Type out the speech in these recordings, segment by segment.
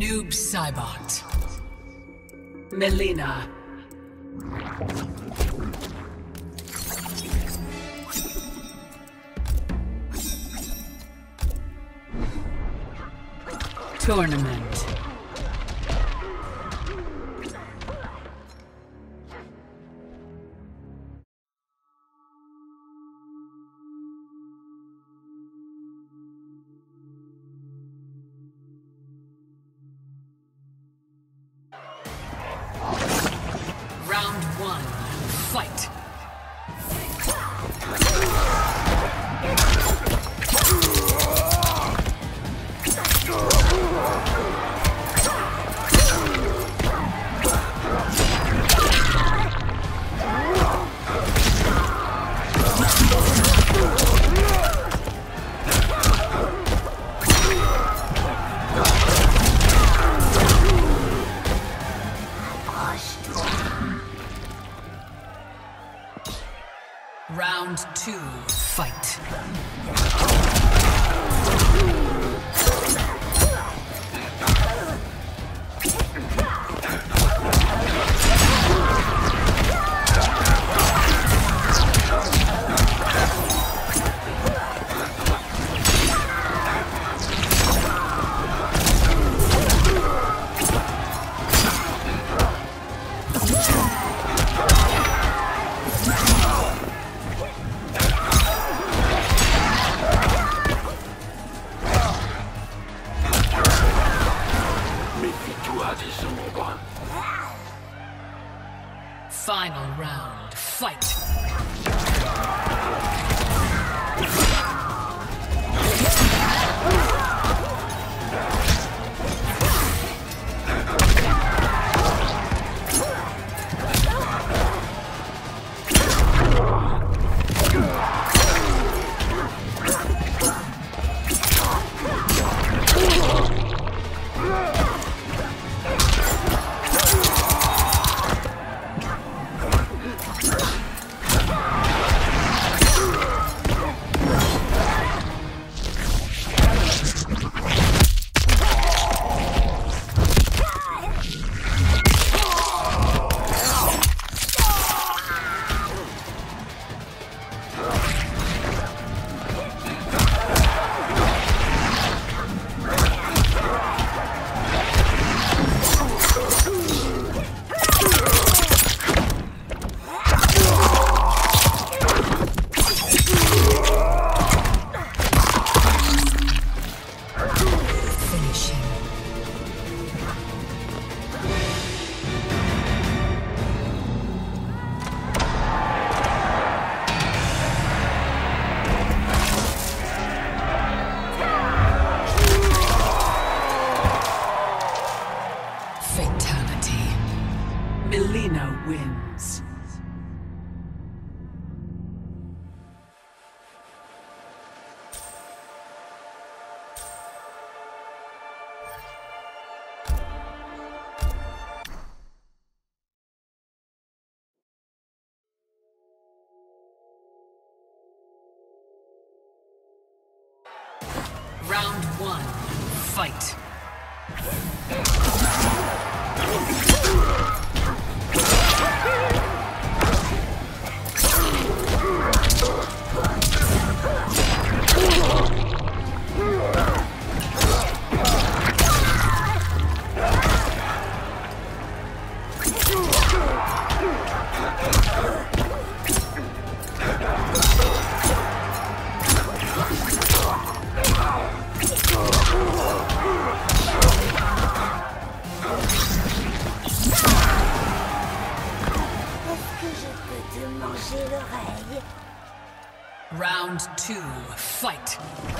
Noob Saibot. Mileena. Tournament. Round two, fight. Selena wins. Fight!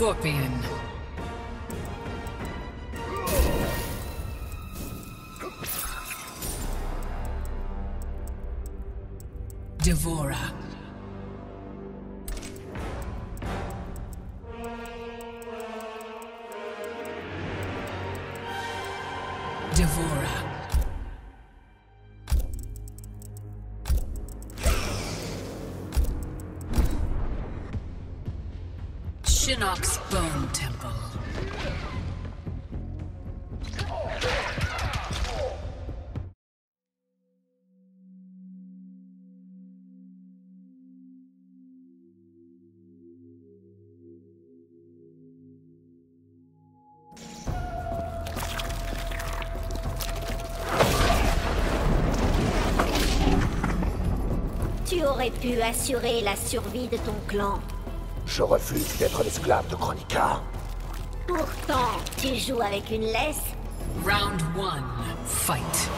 Scorpion. D'Vorah. D'Vorah. Bone Temple. Tu aurais pu assurer la survie de ton clan. Je refuse d'être l'esclave de Chronica. Pourtant, tu joues avec une laisse. Round one, fight.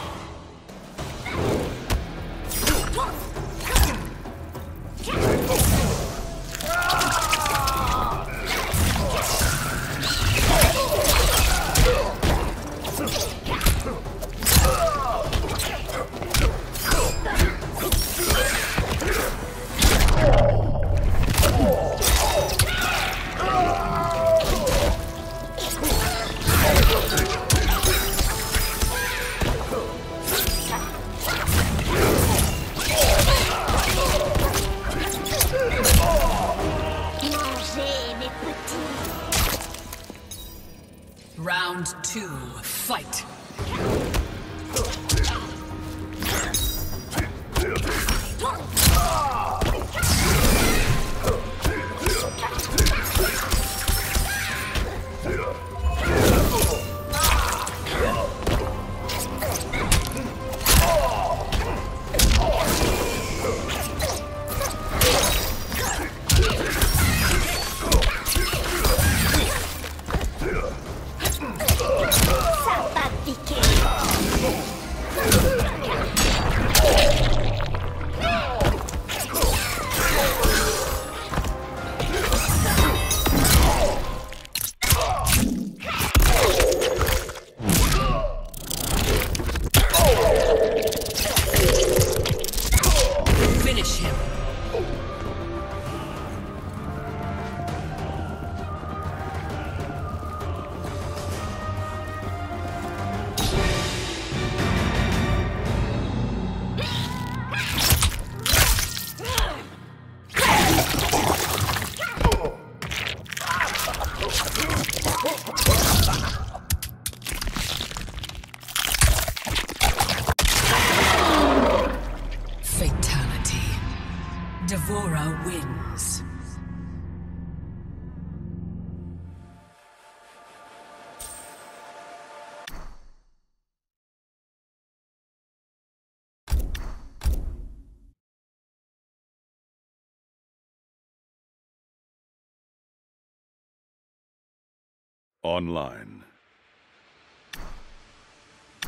Online.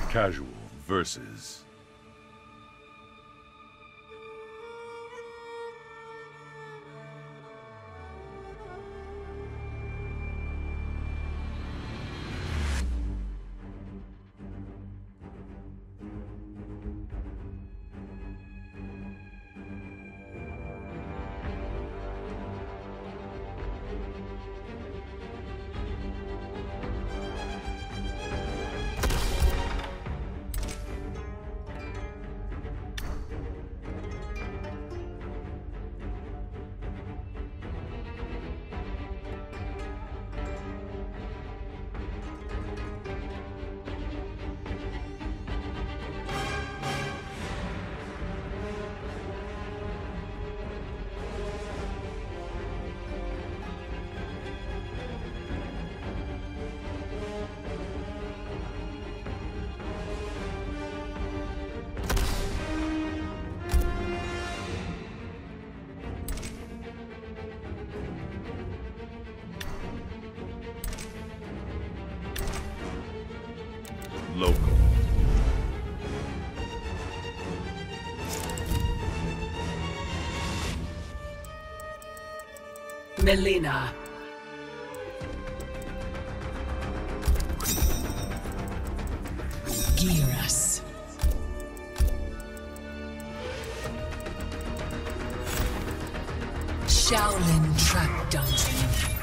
Casual versus. Mileena. Geras. Shaolin Trap Dungeon.